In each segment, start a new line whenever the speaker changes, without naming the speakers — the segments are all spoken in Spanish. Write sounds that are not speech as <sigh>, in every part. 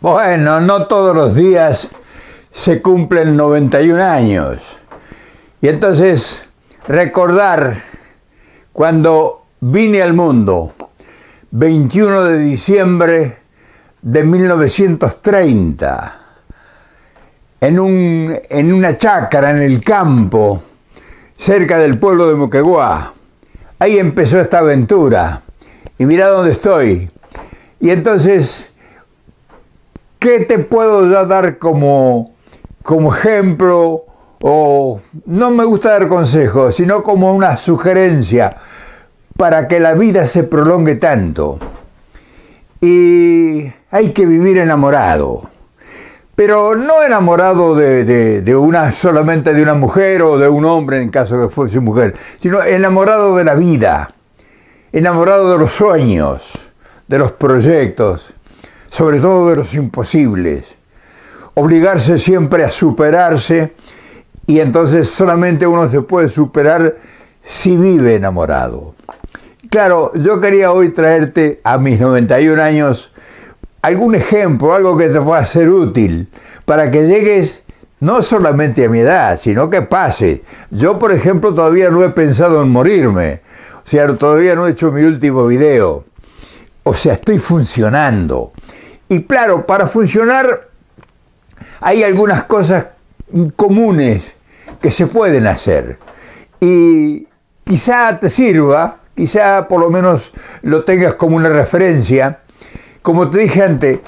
Bueno, no todos los días se cumplen 91 años. Y entonces recordar cuando vine al mundo, 21 de diciembre de 1930, en, un, en una chácara en el campo, cerca del pueblo de Moquegua. Ahí empezó esta aventura. Y mira dónde estoy. Y entonces ¿qué te puedo dar como, como ejemplo? O no me gusta dar consejos, sino como una sugerencia para que la vida se prolongue tanto. Y hay que vivir enamorado. Pero no enamorado de, de, una solamente de una mujer o de un hombre en caso que fuese mujer, sino enamorado de la vida, enamorado de los sueños, de los proyectos, sobre todo de los imposibles. Obligarse siempre a superarse y entonces solamente uno se puede superar si vive enamorado. Claro, yo quería hoy traerte a mis 91 años algún ejemplo, algo que te pueda ser útil para que llegues no solamente a mi edad, sino que pase. Yo, por ejemplo, todavía no he pensado en morirme. O sea, todavía no he hecho mi último video. O sea, estoy funcionando. Y claro, para funcionar hay algunas cosas comunes que se pueden hacer. Y quizá te sirva, quizá por lo menos lo tengas como una referencia. Como te dije antes,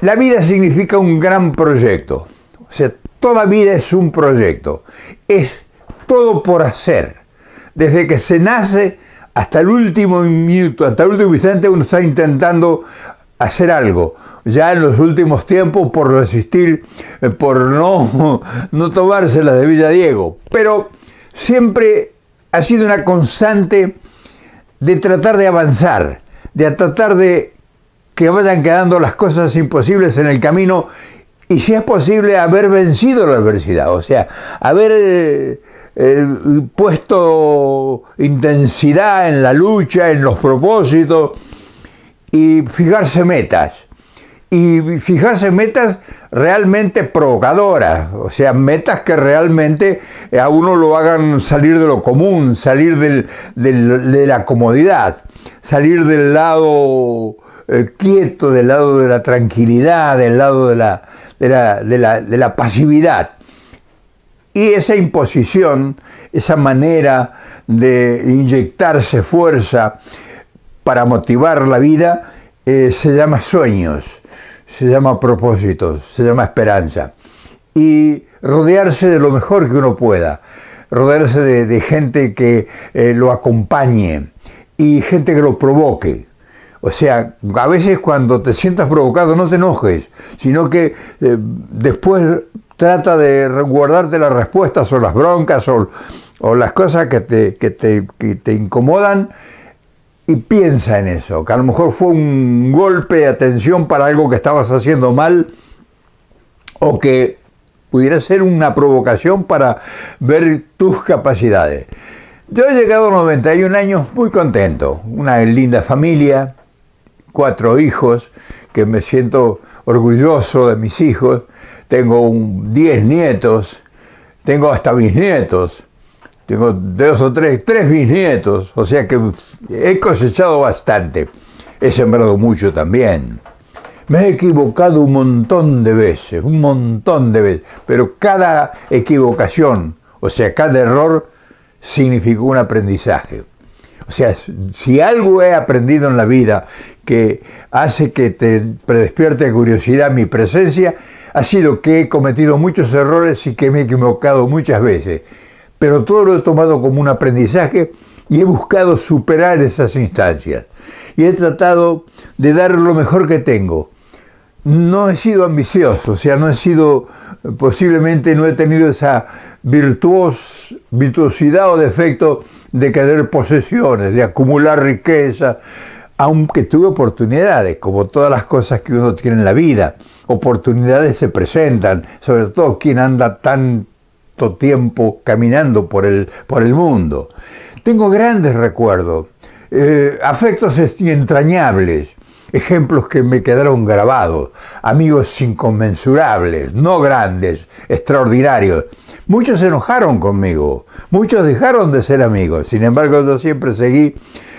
la vida significa un gran proyecto. O sea, toda vida es un proyecto. Es todo por hacer. Desde que se nace hasta el último minuto, hasta el último instante, uno está intentando hacer algo. Ya en los últimos tiempos por resistir, eh, por no, <laughs> no tomársela de Villa Diego. Pero siempre ha sido una constante de tratar de avanzar, de tratar de que vayan quedando las cosas imposibles en el camino y si es posible haber vencido la adversidad, o sea, haber eh, eh, puesto intensidad en la lucha, en los propósitos, y fijarse metas. Y fijarse metas realmente provocadoras, o sea, metas que realmente a uno lo hagan salir de lo común, salir de la comodidad, salir del lado eh, quieto, del lado de la tranquilidad, del lado de la, de la pasividad. Y esa imposición, esa manera de inyectarse fuerza, para motivar la vida eh, se llama sueños, se llama propósitos, se llama esperanza. Y rodearse de lo mejor que uno pueda, rodearse de, gente que eh, lo acompañe y gente que lo provoque. O sea, a veces cuando te sientas provocado no te enojes, sino que eh, después trata de guardarte las respuestas o las broncas o, las cosas que te, que te incomodan y piensa en eso, que a lo mejor fue un golpe de atención para algo que estabas haciendo mal o que pudiera ser una provocación para ver tus capacidades. Yo he llegado a 91 años muy contento, una linda familia, cuatro hijos, que me siento orgulloso de mis hijos, tengo 10 nietos, tengo hasta bisnietos tengo dos o tres, tres bisnietos, o sea que he cosechado bastante. He sembrado mucho también. Me he equivocado un montón de veces, un montón de veces, pero cada equivocación, o sea, cada error, significó un aprendizaje. O sea, si algo he aprendido en la vida que hace que te despierte curiosidad mi presencia, ha sido que he cometido muchos errores y que me he equivocado muchas veces pero todo lo he tomado como un aprendizaje y he buscado superar esas instancias. Y he tratado de dar lo mejor que tengo. No he sido ambicioso, o sea, no he sido, posiblemente no he tenido esa virtuos, virtuosidad o defecto de querer posesiones, de acumular riqueza, aunque tuve oportunidades, como todas las cosas que uno tiene en la vida. Oportunidades se presentan, sobre todo quien anda tan tiempo caminando por el, por el mundo. Tengo grandes recuerdos, eh, afectos entrañables. ejemplos que me quedaron grabados, amigos inconmensurables, no grandes, extraordinarios. Muchos se enojaron conmigo, muchos dejaron de ser amigos, sin embargo yo siempre seguí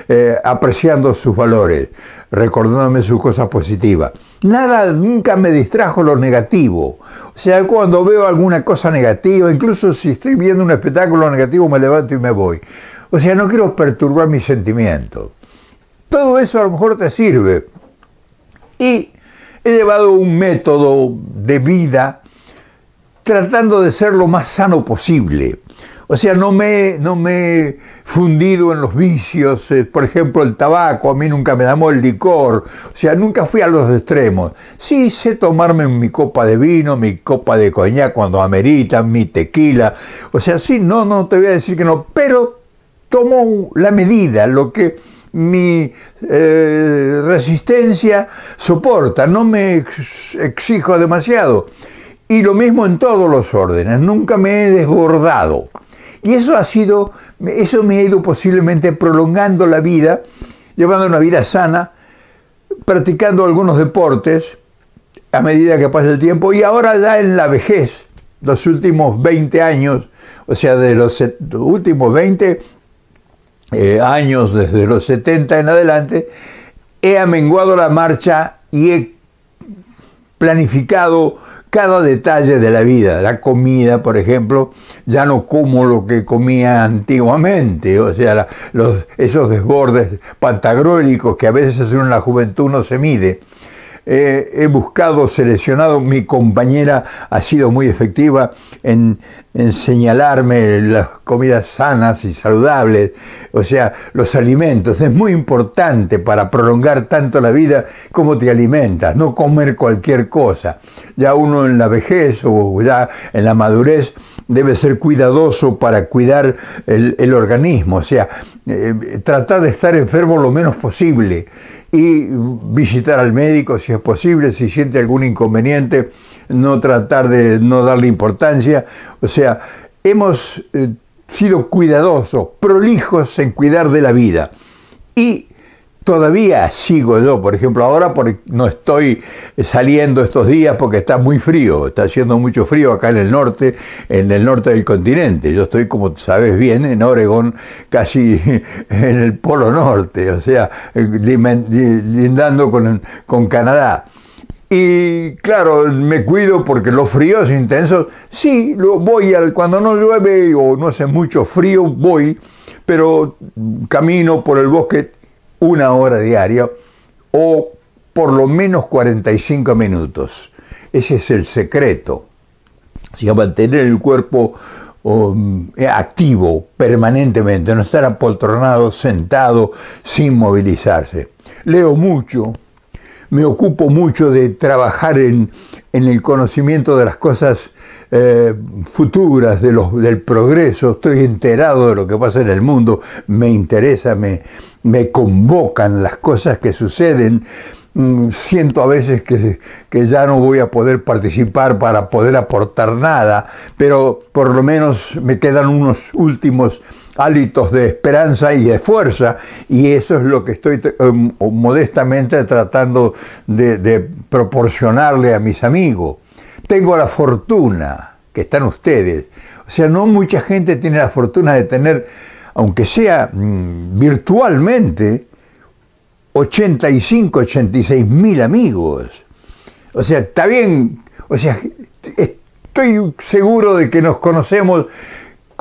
eh, apreciando sus valores, recordándome sus cosas positivas. Nada, nunca me distrajo lo negativo. O sea, cuando veo alguna cosa negativa, incluso si estoy viendo un espectáculo negativo, me levanto y me voy. O sea, no quiero perturbar mis sentimientos. Todo eso a lo mejor te sirve. Y he llevado un método de vida tratando de ser lo más sano posible. O sea, no me, no me he fundido en los vicios, eh, por ejemplo, el tabaco, a mí nunca me llamó el licor, o sea, nunca fui a los extremos. Sí sé tomarme mi copa de vino, mi copa de coñac cuando ameritan, mi tequila, o sea, sí, no, no te voy a decir que no, pero tomo la medida, lo que mi eh, resistencia soporta, no me exijo demasiado. Y lo mismo en todos los órdenes, nunca me he desbordado. Y eso ha sido, eso me ha ido posiblemente prolongando la vida, llevando una vida sana, practicando algunos deportes a medida que pasa el tiempo y ahora ya en la vejez, los últimos 20 años, o sea, de los últimos 20 eh, años, desde los 70 en adelante, he amenguado la marcha y he planificado cada detalle de la vida. La comida, por ejemplo, ya no como lo que comía antiguamente, o sea, los, esos desbordes pantagruélicos que a veces en la juventud no se mide. Eh, he buscado, seleccionado, mi compañera ha sido muy efectiva en, señalarme las comidas sanas y saludables, o sea, los alimentos. Es muy importante para prolongar tanto la vida como te alimentas, no comer cualquier cosa. Ya uno en la vejez o ya en la madurez debe ser cuidadoso para cuidar el, organismo, o sea, eh, tratar de estar enfermo lo menos posible y visitar al médico si es posible, si siente algún inconveniente, no tratar de no darle importancia. O sea, hemos eh, sido cuidadosos, prolijos en cuidar de la vida. Y Todavía sigo yo, por ejemplo, ahora no estoy saliendo estos días porque está muy frío, está haciendo mucho frío acá en el norte, en el norte del continente. Yo estoy, como sabes bien, en Oregon, casi <laughs> en el polo norte, o sea, lindando con, con Canadá. Y claro, me cuido porque los fríos intensos, sí, voy al, cuando no llueve o no hace mucho frío, voy, pero camino por el bosque una hora diaria o por lo menos 45 minutos. Ese es el secreto. O mantener el cuerpo um, activo permanentemente, no estar apoltronado, sentado, sin movilizarse. Leo mucho, me ocupo mucho de trabajar en, el conocimiento de las cosas eh, futuras, de los, del progreso, estoy enterado de lo que pasa en el mundo, me interesa, me, me convocan las cosas que suceden. Mm, siento a veces que, que, ya no voy a poder participar para poder aportar nada, pero por lo menos me quedan unos últimos hálitos de esperanza y de fuerza, y eso es lo que estoy em, modestamente tratando de, proporcionarle a mis amigos. Tengo la fortuna que están ustedes, o sea, no mucha gente tiene la fortuna de tener, aunque sea mm, virtualmente, 85, 86 mil amigos. O sea, está bien, o sea, estoy seguro de que nos conocemos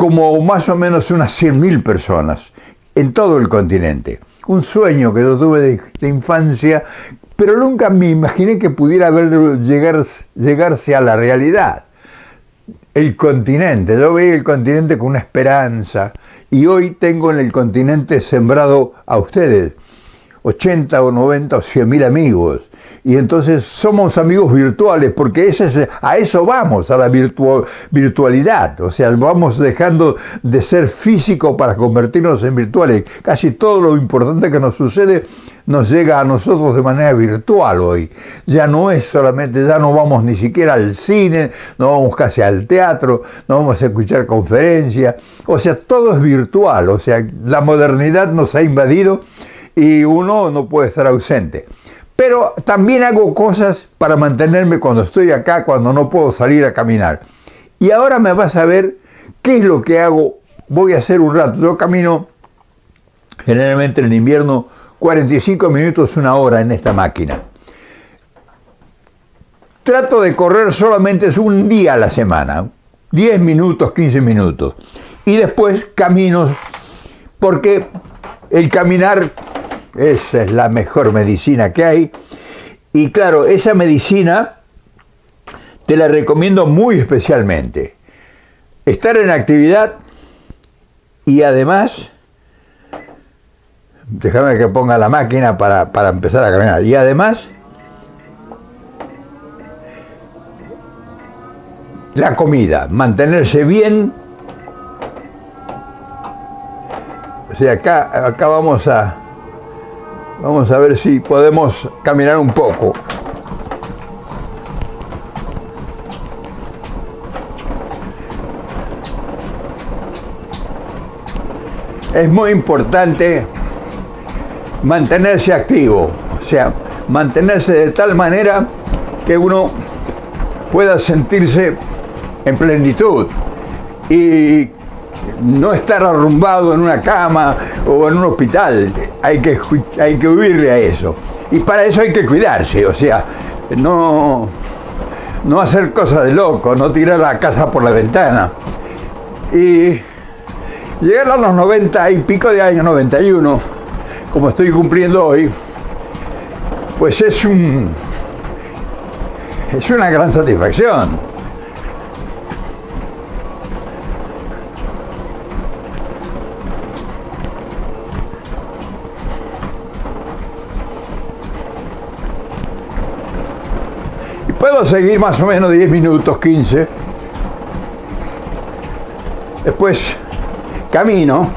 como más o menos unas 100.000 personas en todo el continente. Un sueño que yo tuve de, infancia, pero nunca me imaginé que pudiera haber, llegar, llegarse a la realidad. El continente, yo veía el continente con una esperanza y hoy tengo en el continente sembrado a ustedes 80 o 90 o 100 mil amigos y entonces somos amigos virtuales, porque ese a eso vamos, a la virtualidad. O sea, vamos dejando de ser físico para convertirnos en virtuales. Casi todo lo importante que nos sucede nos llega a nosotros de manera virtual hoy. Ya no es solamente, ya no vamos ni siquiera al cine, no vamos casi al teatro, no vamos a escuchar conferencias. O sea, todo es virtual. O sea, la modernidad nos ha invadido y uno no puede estar ausente. Pero también hago cosas para mantenerme cuando estoy acá, cuando no puedo salir a caminar. Y ahora me vas a ver qué es lo que hago. Voy a hacer un rato. Yo camino generalmente en invierno 45 minutos, una hora en esta máquina. Trato de correr solamente un día a la semana, 10 minutos, 15 minutos. Y después camino, porque el caminar esa es la mejor medicina que hay. Y claro, esa medicina te la recomiendo muy especialmente. Estar en actividad y además, déjame que ponga la máquina para, para empezar a caminar. Y además, la comida, mantenerse bien. O sea, acá, acá vamos a, Vamos a ver si podemos caminar un poco. Es muy importante mantenerse activo, o sea, mantenerse de tal manera que uno pueda sentirse en plenitud y no estar arrumbado en una cama o en un hospital. Hay que, hay que huirle a eso. Y para eso hay que cuidarse, o sea, no, no hacer cosas de loco, no tirar la casa por la ventana. Y llegar a los 90 y pico de años, 91, como estoy cumpliendo hoy, pues es un es una gran satisfacción. Puedo seguir más o menos 10 minutos, 15. Después camino.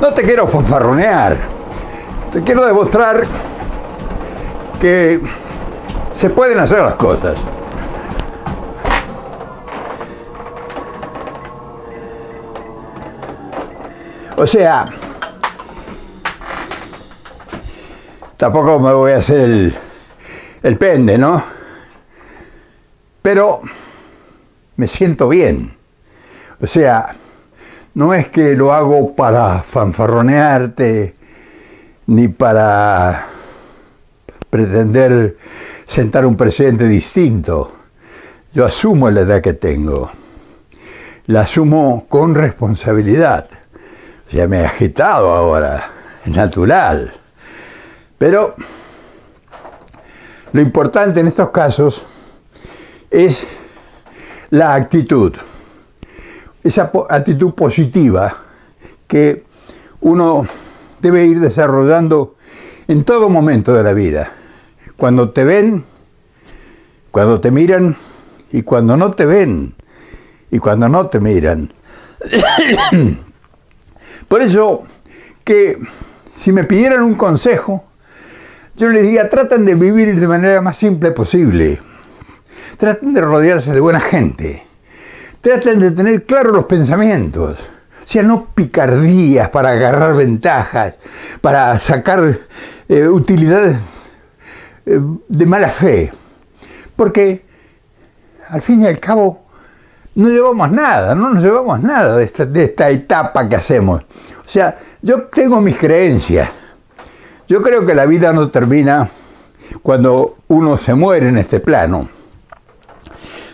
No te quiero fanfarronear. Te quiero demostrar que se pueden hacer las cosas. O sea, tampoco me voy a hacer el, pende, ¿no? Pero me siento bien. O sea, no es que lo hago para fanfarronearte, ni para pretender sentar un presente distinto. Yo asumo la edad que tengo. La asumo con responsabilidad ya me he agitado ahora, es natural. Pero lo importante en estos casos es la actitud, esa actitud positiva que uno debe ir desarrollando en todo momento de la vida. Cuando te ven, cuando te miran y cuando no te ven y cuando no te miran. Por eso que si me pidieran un consejo, yo les diría, traten de vivir de manera más simple posible. Traten de rodearse de buena gente. Traten de tener claros los pensamientos. O sea, no picardías para agarrar ventajas, para sacar eh, utilidades eh, de mala fe. Porque al fin y al cabo no llevamos nada, no nos llevamos nada de esta, etapa que hacemos. O sea, yo tengo mis creencias. Yo creo que la vida no termina cuando uno se muere en este plano.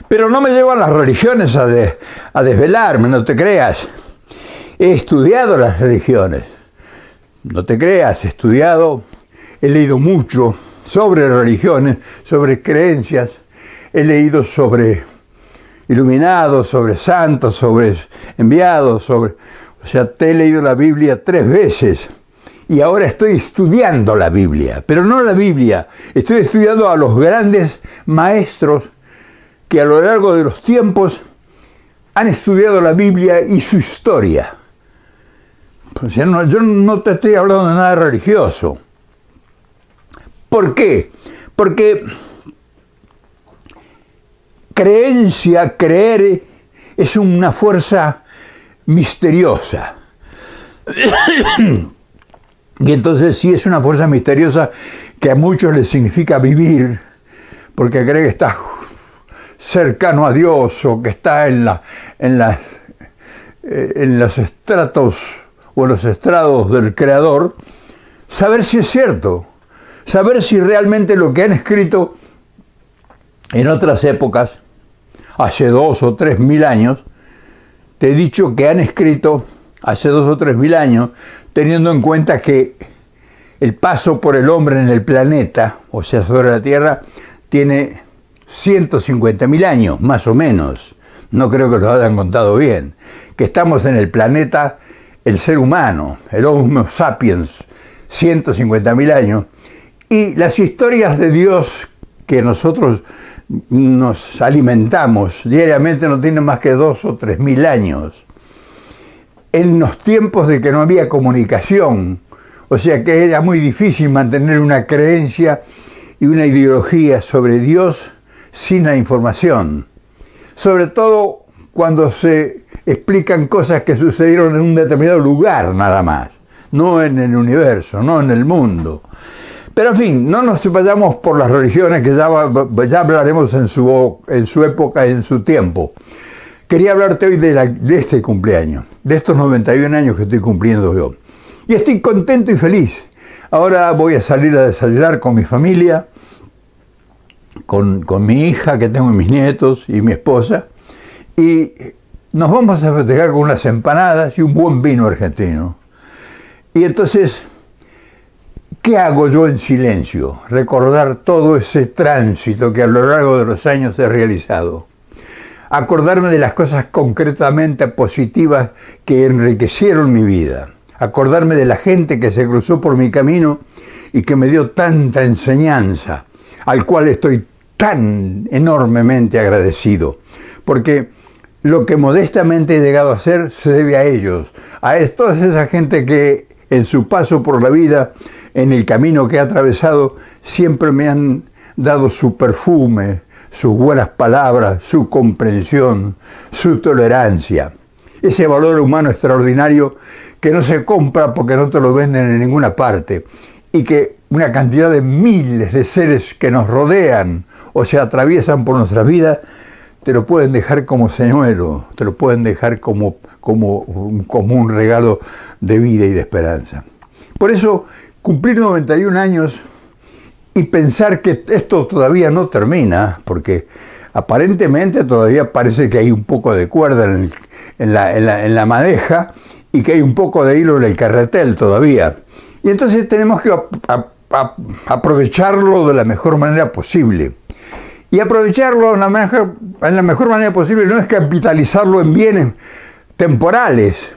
Pero no me llevan las religiones a, a desvelarme, no te creas. He estudiado las religiones. No te creas, he estudiado, he leído mucho sobre religiones, sobre creencias, he leído sobre iluminados, sobre santos, sobre enviados, sobre... O sea, te he leído la Biblia tres veces y ahora estoy estudiando la Biblia, pero no la Biblia, estoy estudiando a los grandes maestros que a lo largo de los tiempos han estudiado la Biblia y su historia. Yo no te estoy hablando de nada religioso. ¿Por qué? Porque creencia, creer, es una fuerza misteriosa. <coughs> y entonces sí es una fuerza misteriosa que a muchos les significa vivir, porque cree que está cercano a Dios o que está en, la, en, eh, en los estratos o en los estrados del Creador, saber si es cierto, saber si realmente lo que han escrito en otras épocas, hace dos o tres mil años, te he dicho que han escrito hace dos o tres mil años, teniendo en cuenta que el paso por el hombre en el planeta, o sea, sobre la Tierra, tiene 150 mil años, más o menos. No creo que lo hayan contado bien. Que estamos en el planeta, el ser humano, el Homo sapiens, 150 mil años. Y las historias de Dios que nosotros nos alimentamos diariamente no tienen más que dos o tres mil años. En los tiempos de que no había comunicación, o sea que era muy difícil mantener una creencia y una ideología sobre Dios sin la información. Sobre todo cuando se explican cosas que sucedieron en un determinado lugar nada más, no en el universo, no en el mundo. Pero en fin, no nos vayamos por las religiones, que ya, ya hablaremos en su, en su época, en su tiempo. Quería hablarte hoy de, de este cumpleaños, de estos 91 años que estoy cumpliendo yo. Y estoy contento y feliz. Ahora voy a salir a desayunar con mi familia, con, con mi hija que tengo y mis nietos y mi esposa. Y nos vamos a festejar con unas empanadas y un buen vino argentino. Y entonces ¿Qué hago yo en silencio? Recordar todo ese tránsito que a lo largo de los años he realizado. Acordarme de las cosas concretamente positivas que enriquecieron mi vida. Acordarme de la gente que se cruzó por mi camino y que me dio tanta enseñanza, al cual estoy tan enormemente agradecido. Porque lo que modestamente he llegado a hacer se debe a ellos, a toda esa gente que en su paso por la vida en el camino que he atravesado, siempre me han dado su perfume, sus buenas palabras, su comprensión, su tolerancia. Ese valor humano extraordinario que no se compra porque no te lo venden en ninguna parte y que una cantidad de miles de seres que nos rodean o se atraviesan por nuestra vida, te lo pueden dejar como señuelo, te lo pueden dejar como, como, un regalo de vida y de esperanza. Por eso cumplir 91 años y pensar que esto todavía no termina, porque aparentemente todavía parece que hay un poco de cuerda en, la, madeja y que hay un poco de hilo en el carretel todavía. Y entonces tenemos que aprovecharlo de la mejor manera posible. Y aprovecharlo en la, mejor, en la mejor manera posible no es capitalizarlo en bienes temporales,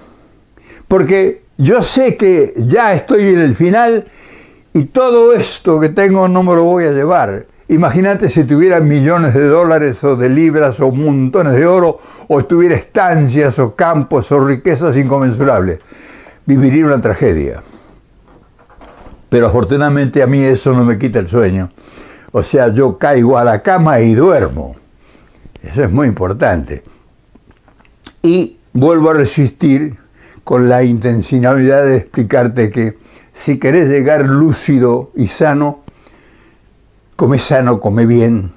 porque yo sé que ya estoy en el final y todo esto que tengo no me lo voy a llevar. Imagínate si tuviera millones de dólares o de libras o montones de oro o tuviera estancias o campos o riquezas inconmensurables. Viviría una tragedia. Pero afortunadamente a mí eso no me quita el sueño. O sea, yo caigo a la cama y duermo. Eso es muy importante. Y vuelvo a resistir con la intencionalidad de explicarte que si querés llegar lúcido y sano, come sano, come bien,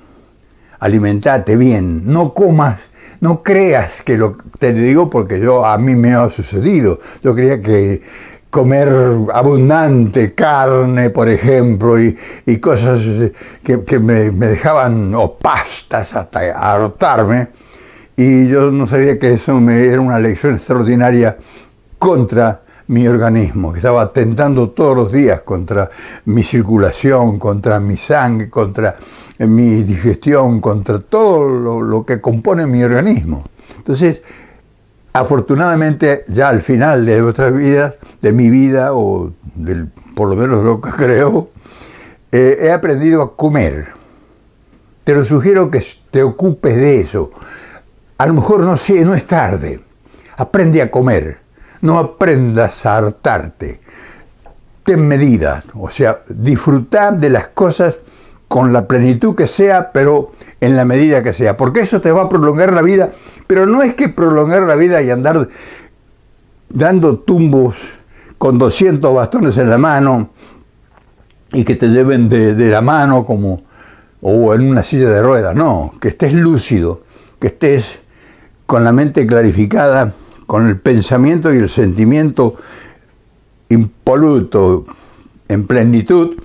alimentate bien, no comas, no creas que lo te digo porque yo a mí me ha sucedido. Yo creía que comer abundante carne, por ejemplo, y, cosas que, me, me, dejaban, o pastas hasta hartarme, y yo no sabía que eso me era una lección extraordinaria contra mi organismo, que estaba atentando todos los días contra mi circulación, contra mi sangre, contra mi digestión, contra todo lo, que compone mi organismo. Entonces, afortunadamente, ya al final de nuestras vidas, de mi vida, o por lo menos lo que <laughs> creo, eh, he aprendido a comer. Te lo sugiero que te ocupes de eso. A lo mejor no sé, no es tarde. Aprende a comer no aprendas a hartarte. Ten medida, o sea, disfrutar de las cosas con la plenitud que sea, pero en la medida que sea, porque eso te va a prolongar la vida, Pero no es que prolongar la vida y andar dando tumbos con 200 bastones en la mano y que te lleven de, la mano como o en una silla de ruedas, no, que estés lúcido, que estés con la mente clarificada, con el pensamiento y el sentimiento impoluto, en plenitud,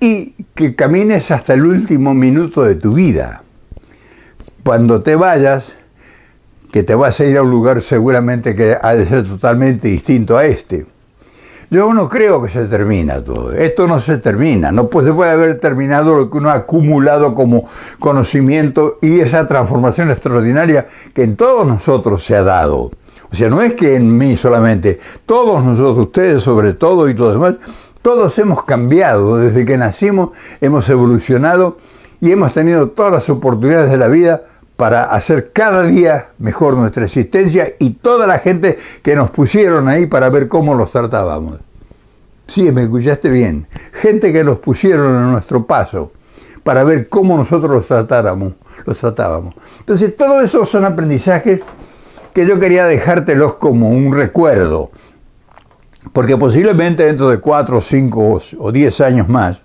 y que camines hasta el último minuto de tu vida. Cuando te vayas, que te vas a ir a un lugar seguramente que ha de ser totalmente distinto a este. Yo no creo que se termina todo. Esto no se termina. No se puede haber terminado lo que uno ha acumulado como conocimiento y esa transformación extraordinaria que en todos nosotros se ha dado. O sea, no es que en mí solamente, todos nosotros, ustedes sobre todo y los demás, todos hemos cambiado. Desde que nacimos hemos evolucionado y hemos tenido todas las oportunidades de la vida para hacer cada día mejor nuestra existencia y toda la gente que nos pusieron ahí para ver cómo los tratábamos. Sí, me escuchaste bien. Gente que nos pusieron en nuestro paso para ver cómo nosotros los tratáramos, los tratábamos. Entonces, todo eso son aprendizajes que yo quería dejártelos como un recuerdo, porque posiblemente dentro de cuatro, cinco o diez años más,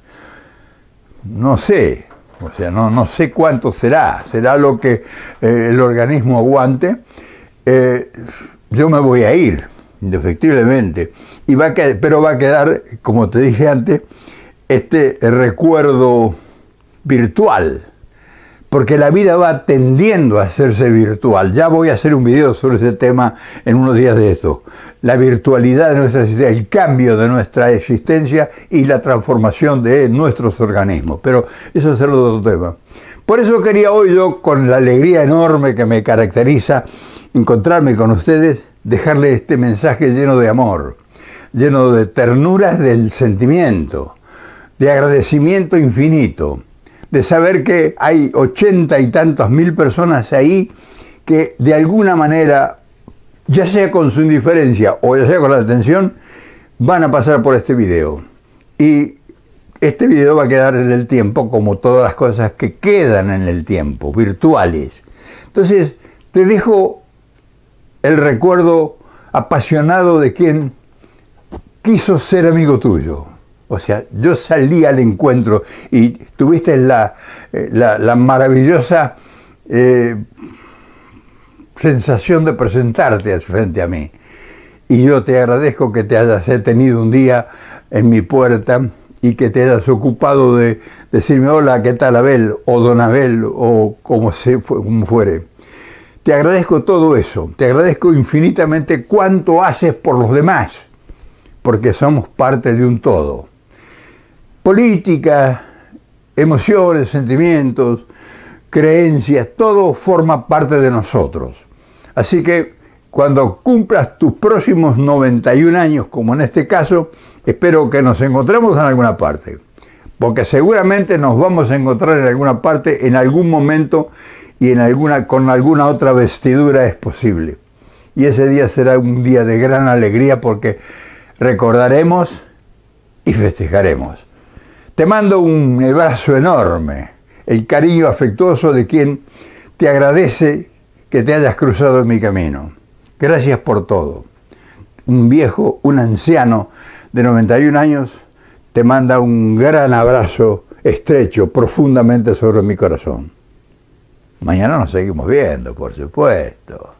no sé, o sea, no, no sé cuánto será, será lo que eh, el organismo aguante, eh, yo me voy a ir, indefectiblemente, y va a pero va a quedar, como te dije antes, este recuerdo virtual porque la vida va tendiendo a hacerse virtual. Ya voy a hacer un video sobre ese tema en unos días de esto. La virtualidad de nuestra existencia, el cambio de nuestra existencia y la transformación de nuestros organismos. Pero eso es otro tema. Por eso quería hoy yo, con la alegría enorme que me caracteriza, encontrarme con ustedes, dejarle este mensaje lleno de amor, lleno de ternuras del sentimiento, de agradecimiento infinito de saber que hay ochenta y tantos mil personas ahí que de alguna manera, ya sea con su indiferencia o ya sea con la atención, van a pasar por este video. Y este video va a quedar en el tiempo como todas las cosas que quedan en el tiempo, virtuales. Entonces, te dejo el recuerdo apasionado de quien quiso ser amigo tuyo. O sea, yo salí al encuentro y tuviste la, eh, la, maravillosa eh, sensación de presentarte frente a mí. Y yo te agradezco que te hayas tenido un día en mi puerta y que te hayas ocupado de decirme hola, ¿qué tal Abel? o don Abel o como, se, como fuere. Te agradezco todo eso, te agradezco infinitamente cuánto haces por los demás, porque somos parte de un todo política, emociones, sentimientos, creencias, todo forma parte de nosotros. Así que cuando cumplas tus próximos 91 años, como en este caso, espero que nos encontremos en alguna parte. Porque seguramente nos vamos a encontrar en alguna parte, en algún momento y con alguna otra vestidura es posible. Y ese día será un día de gran alegría porque recordaremos y festejaremos. Te mando un abrazo enorme, el cariño afectuoso de quien te agradece que te hayas cruzado en mi camino. Gracias por todo. Un viejo, un anciano de 91 años, te manda un gran abrazo estrecho, profundamente sobre mi corazón. Mañana nos seguimos viendo, por supuesto.